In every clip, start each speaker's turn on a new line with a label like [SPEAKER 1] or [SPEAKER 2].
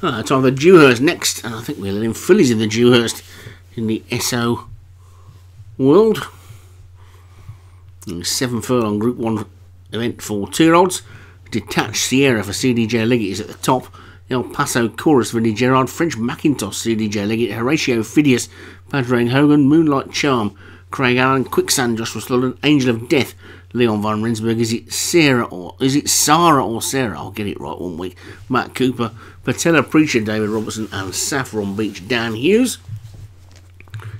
[SPEAKER 1] Uh, time the Dewhurst next, and I think we're letting fillies in the Dewhurst in the SO world. Seven furlong Group 1 event for two year olds. Detached Sierra for CDJ Liggett is at the top. El Paso Chorus Vinnie Gerard. French Macintosh CDJ Liggett. Horatio Phidias. Padraig Hogan. Moonlight Charm. Craig Allen. Quicksand Joshua Sludden. Angel of Death. Leon van Rensburg. Is it Sarah or is it Sarah or Sarah? I'll get it right one week. Matt Cooper. Patella Preacher David Robertson and Saffron Beach Dan Hughes.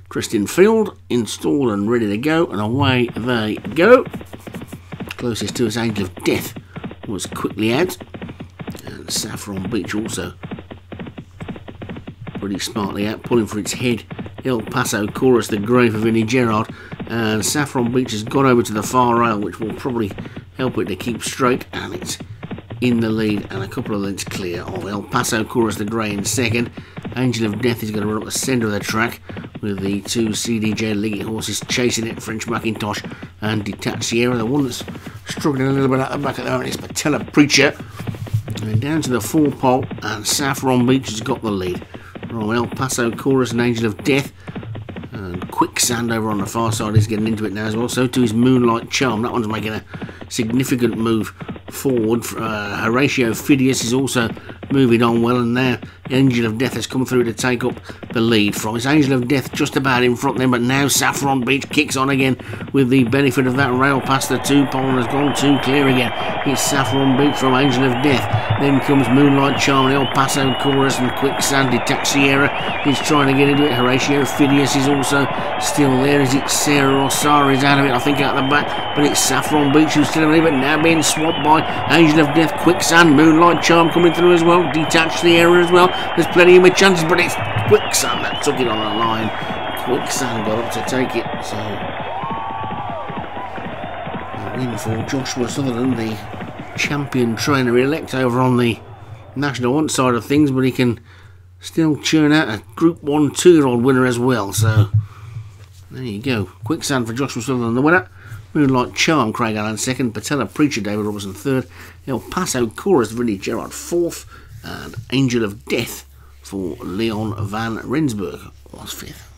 [SPEAKER 1] Christian Field installed and ready to go, and away they go. Closest to us, Angel of Death was quickly out, and Saffron Beach also pretty smartly out, pulling for its head. El Paso Chorus, the grave of Vinnie Gerard, and Saffron Beach has got over to the far rail, which will probably help it to keep straight, and it's in the lead and a couple of lengths clear of El Paso Chorus the Grey in second. Angel of Death is going to run up the centre of the track with the two CDJ Liggett horses chasing it, French Macintosh and Detached Sierra. The one that's struggling a little bit at the back at the moment is Patella Preacher. And down to the four pole and Saffron Beach has got the lead. From El Paso Chorus and Angel of Death. And Quicksand over on the far side is getting into it now as well. So too is Moonlight Charm. That one's making a significant move forward. Uh, Horatio Phidias is also moving on well, and now Angel of Death has come through to take up the lead from his Angel of Death just about in front there, but now Saffron Beach kicks on again with the benefit of that rail past the two pole and has gone two clear again. It's Saffron Beach from Angel of Death. Then comes Moonlight Charm, El Paso Chorus, and Quicksand Detached Sierra. He's trying to get into it. Horatio Phidias is also still there. Is it Sarah or is out of it? I think out the back, but it's Saffron Beach who's still in it, but now being swapped by Angel of Death, Quicksand, Moonlight Charm coming through as well. Detached Sierra as well. There's plenty of chances, but it's Quicksand that took it on the line. Quicksand got up to take it, so a win for Joshua Sutherland, the champion trainer elect over on the national hunt side of things, but he can still churn out a Group 1 two year old winner as well. So there you go. Quicksand for Joshua Sutherland, the winner. Moonlight Charm, Craig Allen second. Patella Preacher, David Robertson third. El Paso Chorus, Vinnie Gerard fourth. And Angel of Death for Leon van Rensburg was fifth.